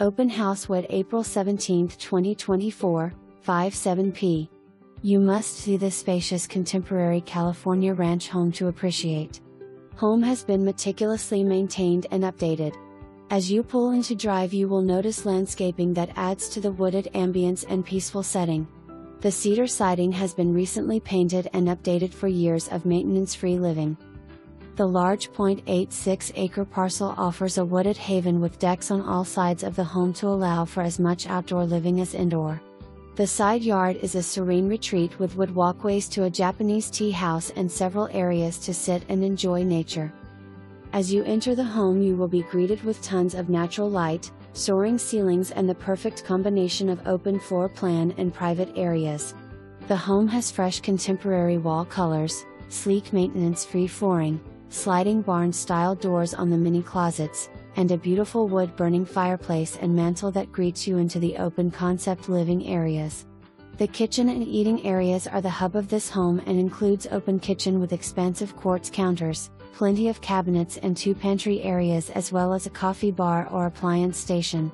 Open House Wed April 17, 2024, 5 7 p. You must see this spacious contemporary California ranch home to appreciate. Home has been meticulously maintained and updated. As you pull into drive, you will notice landscaping that adds to the wooded ambience and peaceful setting. The cedar siding has been recently painted and updated for years of maintenance free living. The large 0.86 acre parcel offers a wooded haven with decks on all sides of the home to allow for as much outdoor living as indoor. The side yard is a serene retreat with wood walkways to a Japanese tea house and several areas to sit and enjoy nature. As you enter the home, you will be greeted with tons of natural light, soaring ceilings, and the perfect combination of open floor plan and private areas. The home has fresh contemporary wall colors, sleek maintenance free flooring, sliding barn style doors on the mini closets, and a beautiful wood burning fireplace and mantel that greets you into the open concept living areas. The kitchen and eating areas are the hub of this home and includes open kitchen with expansive quartz counters, plenty of cabinets and two pantry areas as well as a coffee bar or appliance station.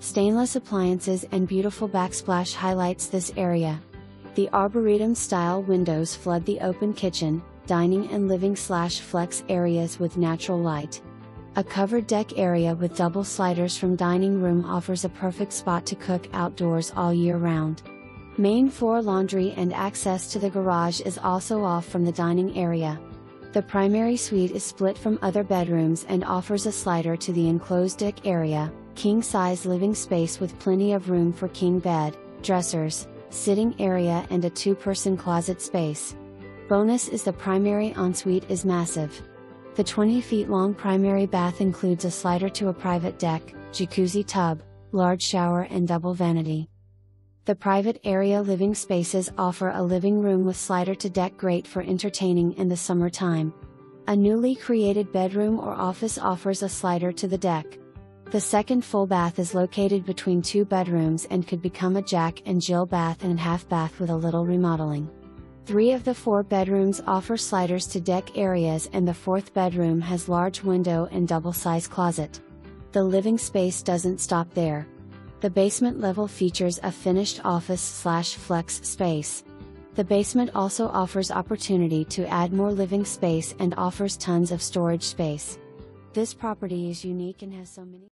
Stainless appliances and beautiful backsplash highlights this area. The arboretum style windows flood the open kitchen, dining and living slash flex areas with natural light. A covered deck area with double sliders from dining room offers a perfect spot to cook outdoors all year round. Main floor laundry and access to the garage is also off from the dining area. The primary suite is split from other bedrooms and offers a slider to the enclosed deck area, king size living space with plenty of room for king bed, dressers, sitting area, and a two person closet space. Bonus is the primary ensuite is massive. The 20 feet long primary bath includes a slider to a private deck, jacuzzi tub, large shower, and double vanity. The private area living spaces offer a living room with slider to deck great for entertaining in the summertime. A newly created bedroom or office offers a slider to the deck. The second full bath is located between two bedrooms and could become a Jack and Jill bath and half bath with a little remodeling. Three of the four bedrooms offer sliders to deck areas, and the fourth bedroom has large window and double size closet. The living space doesn't stop there. The basement level features a finished office slash flex space. The basement also offers opportunity to add more living space and offers tons of storage space. This property is unique and has so many